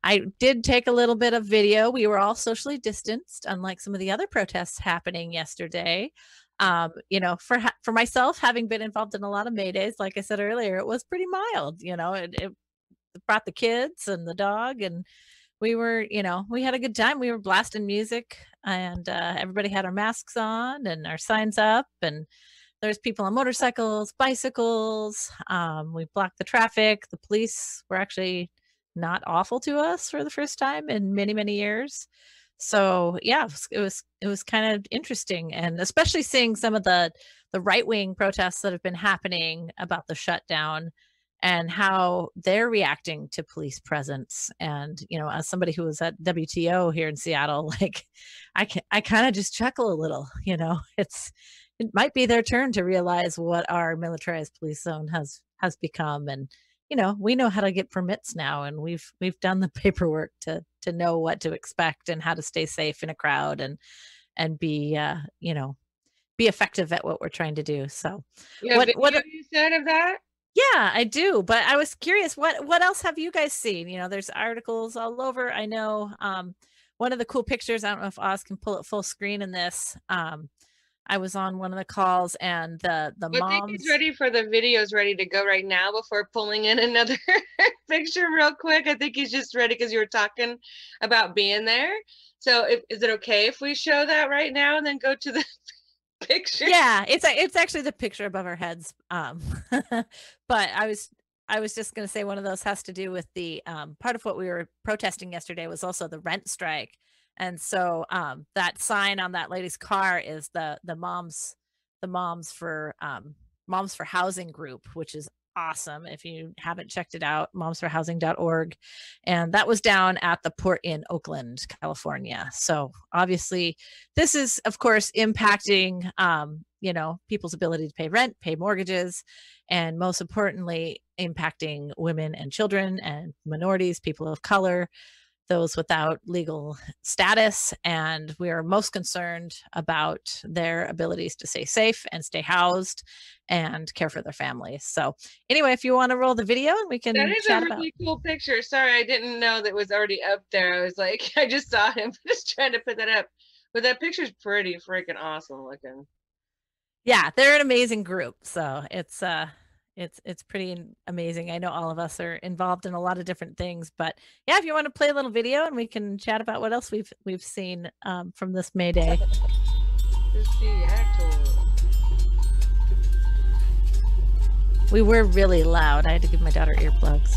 I did take a little bit of video. We were all socially distanced, unlike some of the other protests happening yesterday. Um, you know, for ha- for myself, having been involved in a lot of May Days, like I said earlier, it was pretty mild. You know, it, it brought the kids and the dog, and we were, you know, we had a good time. We were blasting music, and uh, everybody had our masks on and our signs up, and there's people on motorcycles, bicycles. Um, we blocked the traffic. The police were actually not awful to us for the first time in many many years so yeah it was it was, kind of interesting and especially seeing some of the the right wing protests that have been happening about the shutdown and how they're reacting to police presence. And you know as somebody who was at WTO here in Seattle *laughs* like I can I kind of just chuckle a little you know? *laughs* It's it might be their turn to realize what our militarized police zone has has become. And you know we know how to get permits now and we've we've done the *laughs* paperwork to to know what to expect and how to stay safe in a crowd and and be uh you know be effective at what we're trying to do so have what- what- you said of that? yeah i do but i was curious what what else have you guys seen you know there's articles all over i know um one of the cool pictures, I don't know if Oz can pull it full screen in this. Um, I was on one of the calls and the the I think moms. he's ready for the videos ready to go right now before pulling in *laughs* another picture real quick. I think he's just ready because you were talking about being there. So if, is it okay if we show that right now and then go to the *laughs* picture? yeah, it's it's actually the picture above our heads. Um, *laughs* but I was I was just going to say one of those has to do with the um, part of what we were protesting yesterday was also the rent strike, and so um, that sign on that lady's car is the the moms the moms for um, moms for housing group, which is awesome. If you haven't checked it out, momsforhousing.org. And that was down at the port in Oakland, California. So obviously, this is, of course, impacting, um, you know, people's ability to pay rent, pay mortgages, and most importantly, impacting women and children and minorities, people of color, those without legal status. And we are most concerned about their abilities to stay safe and stay housed and care for their families. So, anyway, if you want to roll the video, and we can That is a chat about. really cool picture. Sorry, I didn't know that was already up there. I was like, *laughs* I just saw him *laughs* just trying to put that up. But that picture's pretty freaking awesome looking. yeah they're an amazing group so it's uh it's it's pretty amazing. I know all of us are involved in a lot of different things but yeah if you want to play a little video and we can chat about what else we've we've seen um, from this may day. We were really loud. I had to give my daughter earplugs.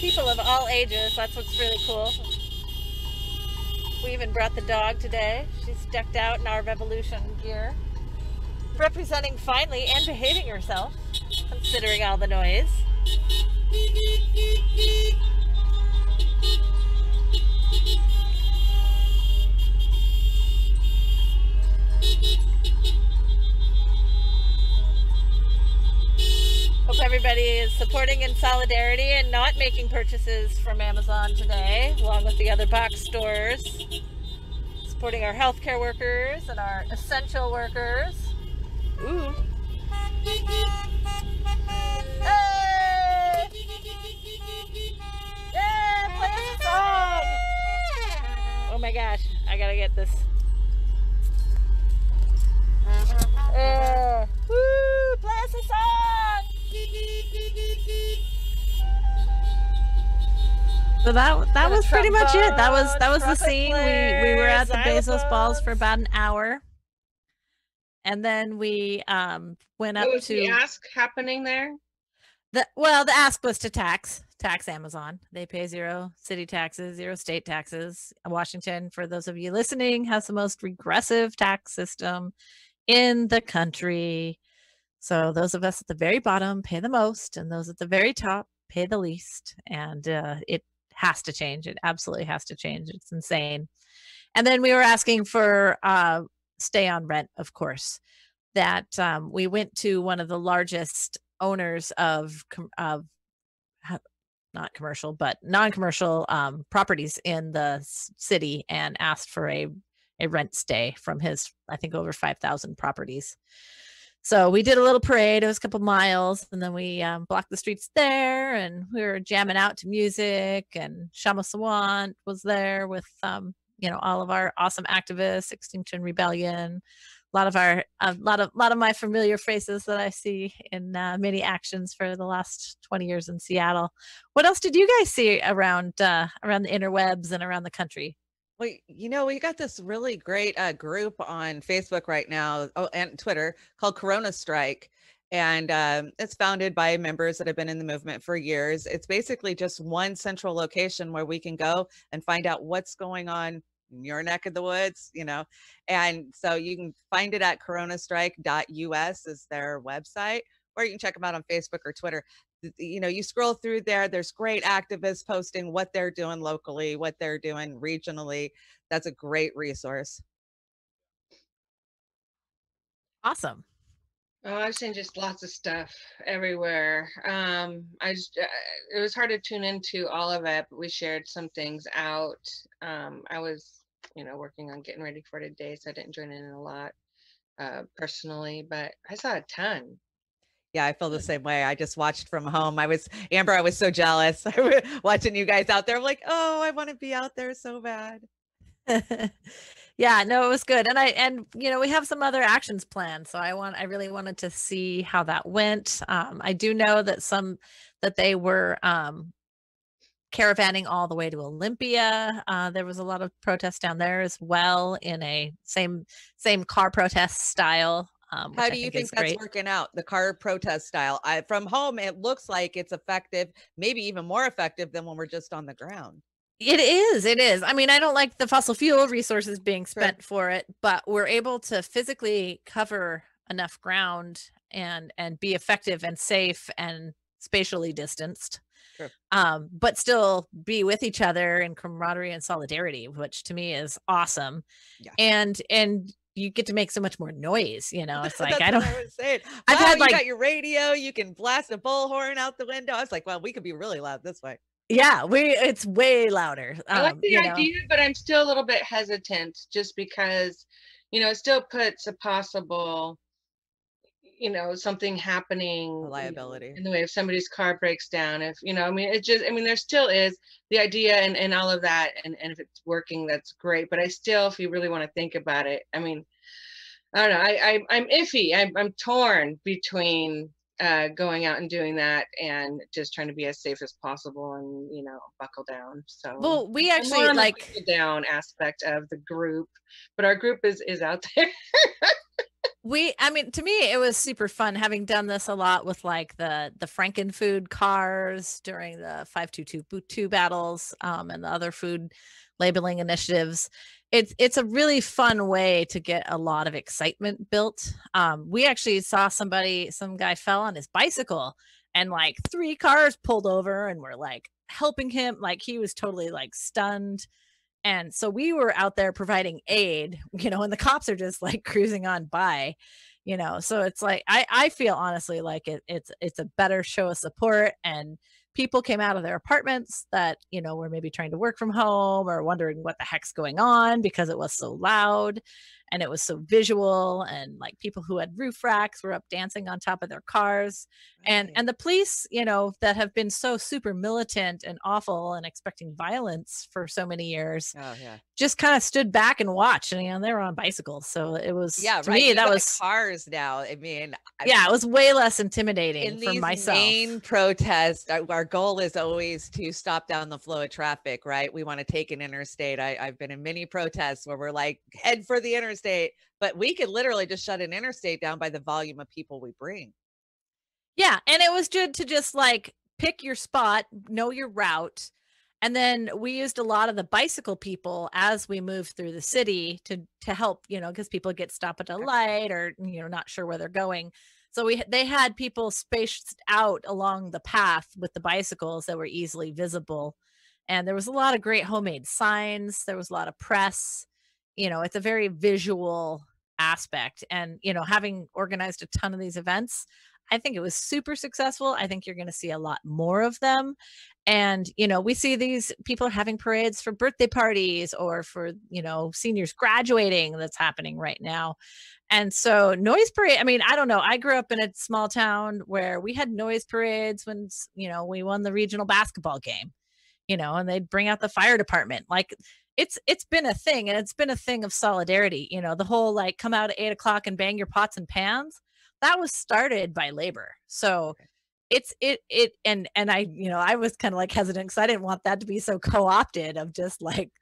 People of all ages that's what's really cool we even brought the dog today. She's decked out in our revolution gear representing finally and behaving herself considering all the noise Hope everybody is supporting in solidarity and not making purchases from Amazon today, along with the other box stores. Supporting our healthcare workers and our essential workers. Ooh. Hey! Yeah, play a song! Oh my gosh, I gotta get this. Uh, woo! Play us a song! So that that was pretty much it. That was that was the Trumpet scene. We we were at the players, Bezos balls for about an hour, and then we um went up to the ask happening there? the well, the ask was to tax tax Amazon. They pay zero city taxes, zero state taxes. Washington, for those of you listening, has the most regressive tax system in the country. So those of us at the very bottom pay the most, and those at the very top pay the least. And uh, it has to change. It absolutely has to change. It's insane. And then we were asking for uh, stay on rent, of course. That um, we went to one of the largest owners of of not commercial but non-commercial um, properties in the city and asked for a a rent stay from his I think over five thousand properties. So we did a little parade. It was a couple miles, and then we um, blocked the streets there, and we were jamming out to music. And Kshama Sawant was there with, um, you know, all of our awesome activists, Extinction Rebellion, a lot of our, a lot of, a lot of my familiar faces that I see in uh, many actions for the last twenty years in Seattle. What else did you guys see around uh, around the interwebs and around the country? Well, you know, we got this really great uh, group on Facebook right now, oh, and Twitter called Corona Strike. And um, it's founded by members that have been in the movement for years. It's basically just one central location where we can go and find out what's going on in your neck of the woods, you know. And so you can find it at coronastrike.us is their website, or you can check them out on Facebook or Twitter you know you scroll through there there's great activists posting what they're doing locally what they're doing regionally that's a great resource Awesome. Oh, I've seen just lots of stuff everywhere. Um, I just, uh, it was hard to tune into all of it, but we shared some things out. Um, I was, you know, working on getting ready for today, so I didn't join in a lot uh, personally, but I saw a ton. Yeah, I feel the same way. I just watched from home. I was Amber. I was so jealous *laughs* watching you guys out there. I'm like, oh, I want to be out there so bad. *laughs* yeah, no, it was good. And I and you know, we have some other actions planned. So I want I really wanted to see how that went. Um, I do know that some that they were um caravanning all the way to Olympia. Uh, there was a lot of protests down there as well in a same same car protest style. Um, How do I you think, think that's great. working out? The car protest style. I, from home, it looks like it's effective, maybe even more effective than when we're just on the ground. It is. It is. I mean, I don't like the fossil fuel resources being spent for it, but we're able to physically cover enough ground and and be effective and safe and spatially distanced. True. Um, but still be with each other in camaraderie and solidarity, which to me is awesome. Yeah. And and you get to make so much more noise, you know. It's *laughs* like I don't what I was saying. *laughs* I've Wow, had, you like- got your radio. You can blast a bullhorn out the window. I was like, well, we could be really loud this way. yeah, we it's way louder. I like um, the you know. idea, but I'm still a little bit hesitant just because, you know, it still puts a possible, you know, something happening liability. in the way if somebody's car breaks down. If you know, I mean, it just, I mean, there still is the idea and and all of that, and and if it's working, that's great. But I still, if you really want to think about it, I mean, I don't know. I, I I'm iffy. I'm I'm torn between uh, going out and doing that and just trying to be as safe as possible and you know buckle down. So Well, we actually like down aspect of the group, but our group is is out *laughs* there. We i mean to me it was super fun having done this a lot with like the the frankenfood cars during the 522 battles um, and the other food labeling initiatives. It's it's a really fun way to get a lot of excitement built. Um, we actually saw somebody some guy fell on his bicycle and like three cars pulled over and were like helping him. Like he was totally like stunned and so we were out there providing aid, *laughs* you know, and the cops are just like cruising on by, you know. So it's like I I feel honestly like it it's it's a better show of support and people came out of their apartments that, you know, were maybe trying to work from home or wondering what the heck's going on because it was so loud and it was so visual and like people who had roof racks were up dancing on top of their cars and and the police you know that have been so super militant and awful and expecting violence for so many years Oh yeah. just kind of stood back and watched and you know they were on bicycles so it was Yeah, to right. me you that was cars now. I mean, I- yeah it was way less intimidating in for these myself main protests, our, our goal is always to stop down the flow of traffic, right? We want to take an interstate. I, I've been in many protests where we're like, head for the interstate, but we could literally just shut an interstate down by the volume of people we bring. Yeah, and it was good to just like pick your spot, know your route. And then we used a lot of the bicycle people as we moved through the city to to help, you know, because people get stopped at a light or you know not sure where they're going. So we they had people spaced out along the path with the bicycles that were easily visible. And there was a lot of great homemade signs, there was a lot of press. You know, it's a very visual aspect and you know, having organized a ton of these events, I think it was super successful. I think you're going to see a lot more of them. And, you know, we see these people having parades for birthday parties or for, you know, seniors graduating that's happening right now. And so, noise parade, I mean, I don't know. I grew up in a small town where we had noise parades when, you know, we won the regional basketball game, you know, and they'd bring out the fire department. Like, it's it's been a thing and it's been a thing of solidarity you know the whole like come out at eight o'clock and bang your pots and pans that was started by labor. So it's it it and and i you know i was kind of like hesitant because i didn't want that to be so co-opted of just like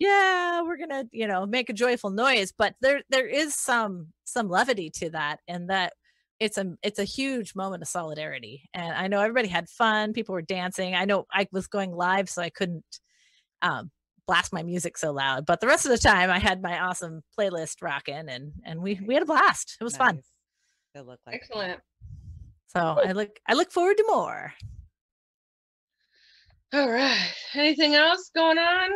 yeah we're gonna you know make a joyful noise but there there is some some levity to that and that it's a it's a huge moment of solidarity and i know everybody had fun people were dancing i know i was going live so i couldn't um blast my music so loud but the rest of the time i had my awesome playlist rocking and and we we had a blast it was fun Nice. They look like Excellent. so i look i look forward to more All right. Anything else going on?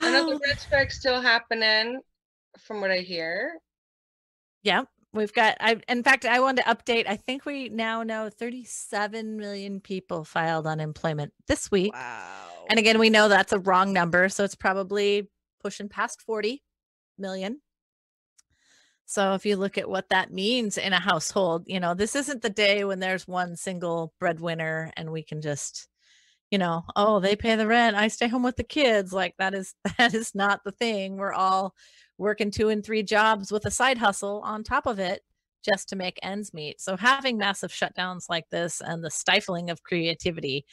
Another know the um red strike's still happening, from what I hear. Yeah, we've got. I in fact, I wanted to update. I think we now know 37 million people filed unemployment this week. Wow. And again, we know that's a wrong number, so it's probably pushing past 40 million. So if you look at what that means in a household, you know, this isn't the day when there's one single breadwinner and we can just, you know, oh, they pay the rent, I stay home with the kids. Like that is *laughs* that is not the thing. We're all working two and three jobs with a side hustle on top of it just to make ends meet. So having massive shutdowns like this and the stifling of creativity,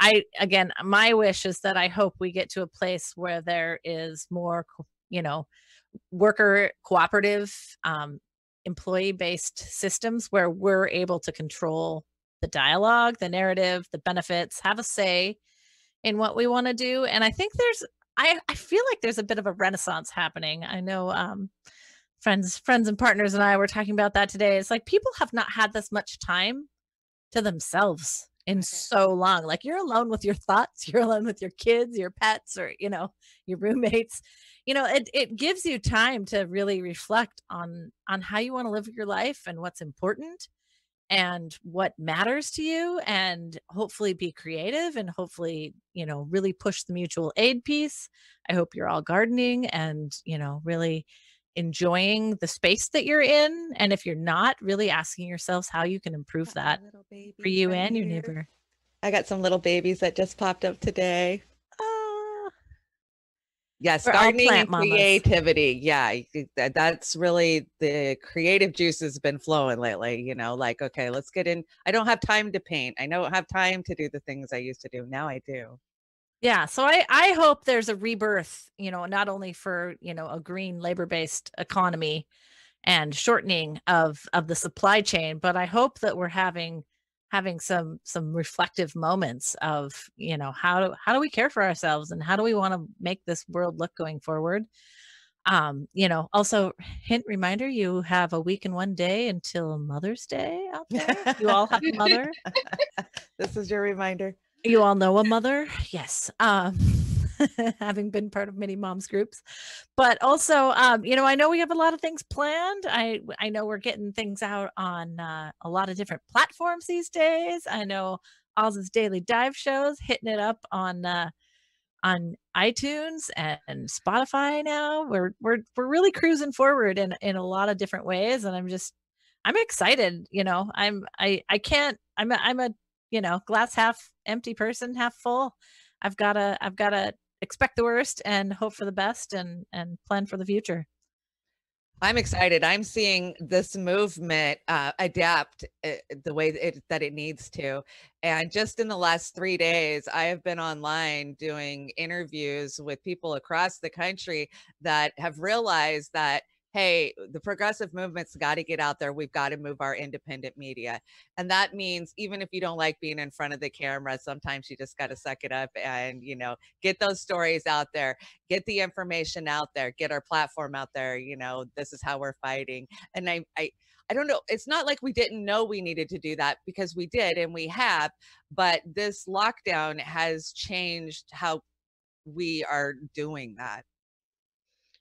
I again, my wish is that I hope we get to a place where there is more, you know, worker cooperative, um, employee based systems where we're able to control the dialogue, the narrative, the benefits, have a say in what we want to do. And I think there's, I, I feel like there's a bit of a renaissance happening. I know um, friends, friends and partners and I were talking about that today. It's like people have not had this much time to themselves in so long. Like you're alone with your thoughts, *laughs* you're alone with your kids, your pets, or you know, your roommates. You know, it it gives you time to really reflect on on how you want to live your life and what's important and what matters to you and hopefully be creative and hopefully you know really push the mutual aid piece. I hope you're all gardening and you know really enjoying the space that you're in and if you're not really asking yourselves how you can improve that for you and your neighbor. I got some little babies that just popped up today. Yes, gardening and mamas. creativity. Yeah, that, that's really the creative juice has been flowing lately. You know, like okay, let's get in. I don't have time to paint. I don't have time to do the things I used to do. Now I do. yeah so i i hope there's a rebirth you know not only for you know a green labor based economy and shortening of of the supply chain but i hope that we're having having some some reflective moments of you know how do how do we care for ourselves and how do we want to make this world look going forward? Um you know also hint reminder you have a week and one day until mother's day out there. You all have a mother. *laughs* This is your reminder. you all know a mother? Yes. Um *laughs* having been part of many moms groups. But also um you know i know we have a lot of things planned. I i know we're getting things out on uh, a lot of different platforms these days. I know oz's daily dive shows hitting it up on uh on itunes and, spotify now. We're we're we're really cruising forward in in a lot of different ways and i'm just i'm excited you know? I'm i i can't i'm a, i'm a you know glass half empty person half full. I've got to i've got to expect the worst and hope for the best and and plan for the future I'm excited. I'm seeing this movement uh, adapt uh, the way it, that it needs to. And just in the last three days, I have been online doing interviews with people across the country that have realized that, hey, the progressive movement's got to get out there. We've got to move our independent media. And that means even if you don't like being in front of the camera, sometimes you just got to suck it up and, you know, get those stories out there get the information out there get our platform out there you know this is how we're fighting and i i i don't know it's not like we didn't know we needed to do that because we did and we have but this lockdown has changed how we are doing that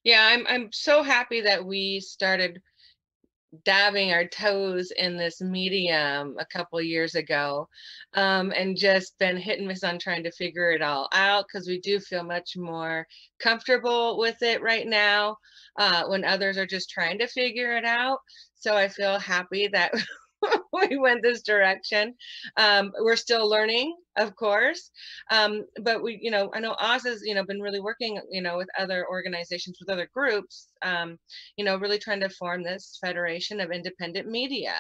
Yeah, I'm I'm so happy that we started dabbing our toes in this medium a couple years ago um, and just been hit and miss on trying to figure it all out because we do feel much more comfortable with it right now uh, when others are just trying to figure it out. So I feel happy that *laughs* we went this direction. Um, we're still learning, of course, um, but we, you know, I know Oz has, you know, been really working, you know, with other organizations, with other groups, um, you know, really trying to form this federation of independent media,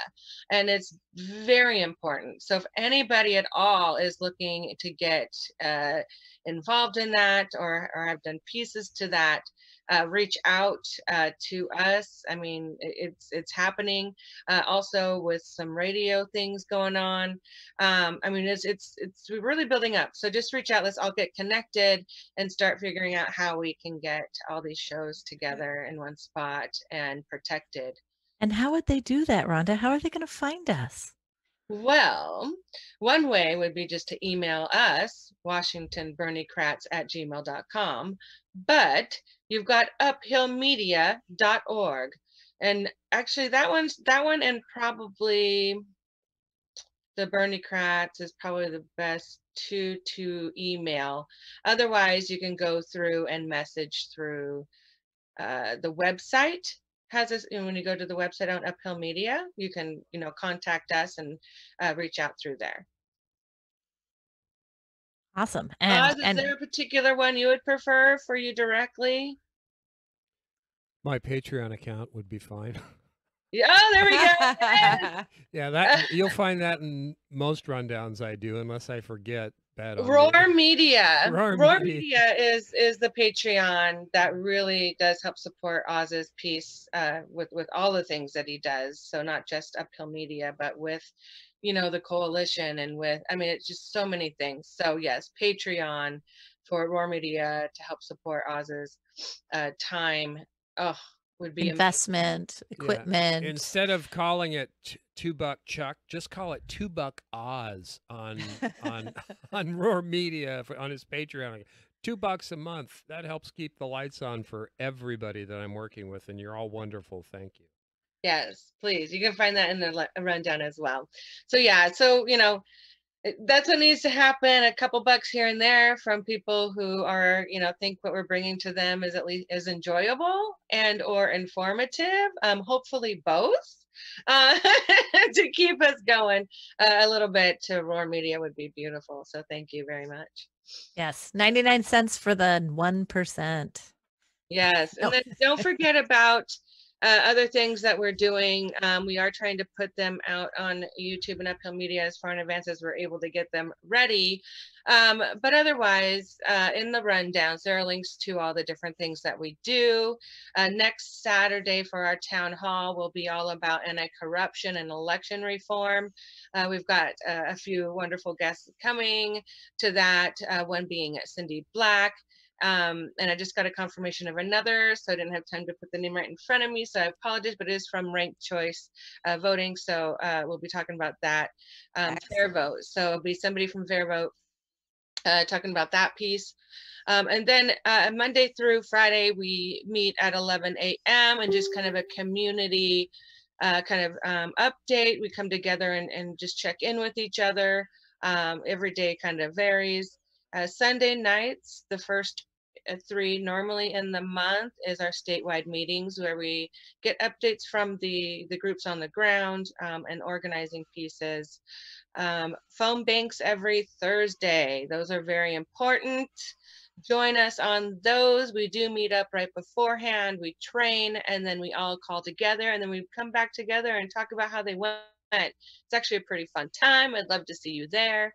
and it's very important. So if anybody at all is looking to get uh, involved in that, or or have done pieces to that. Uh, reach out uh, to us. I mean, it's it's happening. Uh, also with some radio things going on. Um, I mean, it's it's it's we're really building up. So just reach out. Let's all get connected and start figuring out how we can get all these shows together in one spot and protected. and how would they do that rhonda how are they going to find us Well, one way would be just to email us, WashingtonBernieKratz at gmail.com. But you've got uphillmedia.org. And actually that one's that one and probably the Bernie Kratz is probably the best two to email. Otherwise, you can go through and message through uh, the website has this and when you go to the website on uphill media you can you know contact us and uh, reach out through there Awesome. Oz, And is and there a particular one you would prefer for you directly My Patreon account would be fine. *laughs* yeah oh, there we go *laughs* yeah, that you'll find that in most rundowns I do, unless I forget. Bad. on me. Roar Media. Roar Roar, Media. Media. is is the Patreon that really does help support Oz's piece uh, with with all the things that he does. So not just Uphill Media, but with you know the coalition and with I mean it's just so many things. So yes, Patreon for Roar Media to help support Oz's uh, time. Oh, would be amazing. investment, Yeah. equipment. Instead of calling it t- two buck Chuck, just call it two buck Oz on on *laughs* *laughs* on Roar Media for, on his Patreon. Two bucks a month. That helps keep the lights on for everybody that I'm working with, and you're all wonderful. Thank you. Yes, please. You can find that in the le- rundown as well. So yeah, so you know, it- that's what needs to happen. A couple bucks here and there from people who are, you know, think what we're bringing to them is at least is enjoyable and or informative. Um, hopefully both. Uh, *laughs* to keep us going uh, a little bit to Roar Media would be beautiful. So thank you very much. yes, 99 cents for the 1%. Yes, and then don't forget about uh, other things that we're doing. Um, we are trying to put them out on YouTube and Uphill Media as far in advance as we're able to get them ready. Um, but otherwise, uh, in the rundowns, there are links to all the different things that we do. Uh, next Saturday for our town hall will be all about anti-corruption and election reform. Uh, we've got uh, a few wonderful guests coming to that. Uh, one being Cindy Black. Um, and I just got a confirmation of another, so I didn't have time to put the name right in front of me. So I apologize, but it is from ranked choice uh, voting. So uh, we'll be talking about that. Um, fair vote. So it'll be somebody from Fair Vote uh, talking about that piece. Um, and then uh, Monday through Friday, we meet at 11 a.m. and just kind of a community uh, kind of um, update. We come together and, and just check in with each other. Um, every day kind of varies. Uh, Sunday nights, the first uh, three normally in the month is our statewide meetings where we get updates from the the groups on the ground um, and organizing pieces. Um, phone banks every Thursday. Those are very important. Join us on those. We do meet up right beforehand. We train and then we all call together and then we come back together and talk about how they went. It's actually a pretty fun time. I'd love to see you there.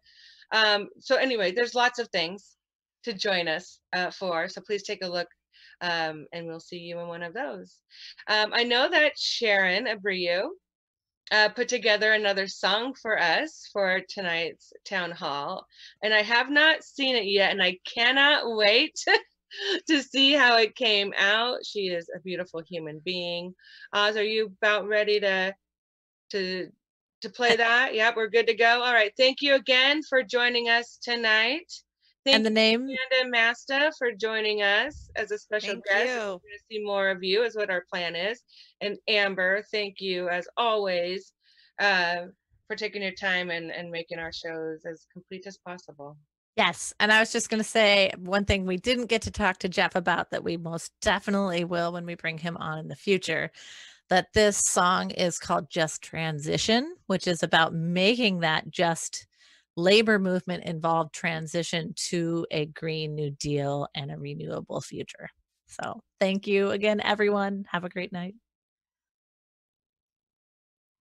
Um, so anyway, there's lots of things to join us uh, for. So please take a look um, and we'll see you in one of those. Um, I know that Sharon Abreu uh, put together another song for us for tonight's town hall, and I have not seen it yet, and I cannot wait *laughs* to see how it came out. She is a beautiful human being. Oz, are you about ready to to to play that? *laughs* Yep, we're good to go. All right. Thank you again for joining us tonight. Thank And the you, name? Amanda Masta, for joining us as a special Thank guest. you. We're going to see more of you, is what our plan is. And Amber, thank you as always uh, for taking your time and, and making our shows as complete as possible. Yes. And I was just going to say one thing we didn't get to talk to Jeff about that we most definitely will when we bring him on in the future. That this song is called Just Transition, which is about making that just labor movement involved transition to a Green New Deal and a renewable future. So thank you again, everyone. Have a great night.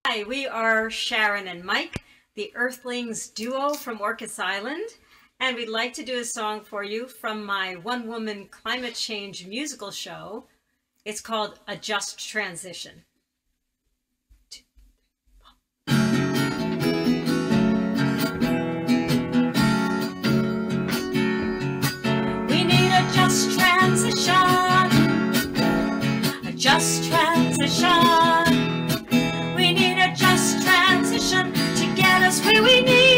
Hi, we are Sharon and Mike, the Earthlings duo from Orcas Island, and we'd like to do a song for you from my one woman climate change musical show. It's called A Just Transition. We need a just transition, a just transition. We need a just transition to get us where we need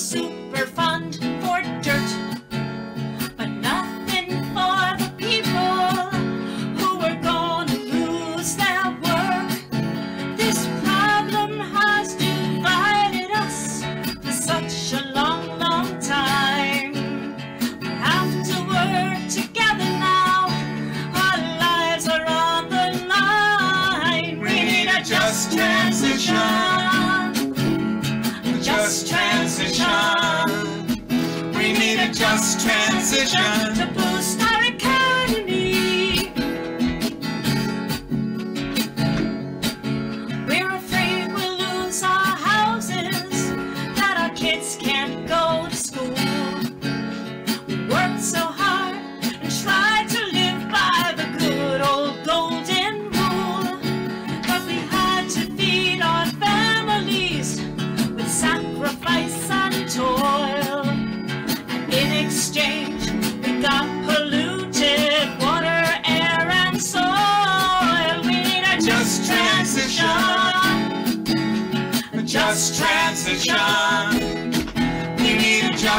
super fund just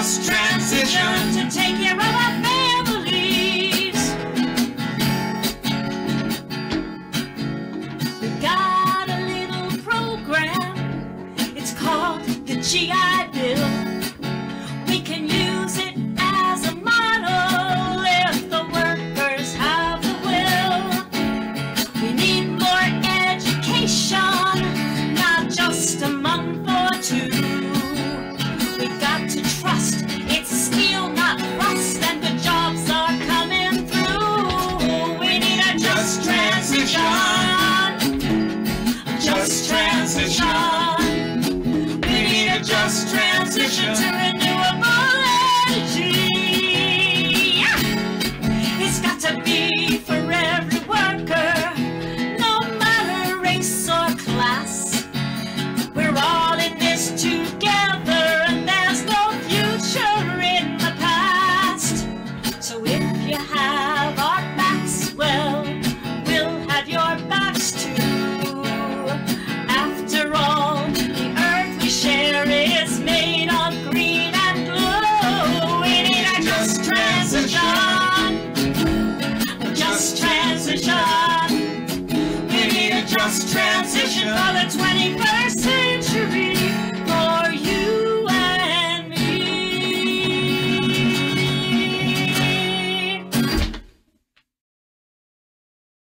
just transition. To take care of our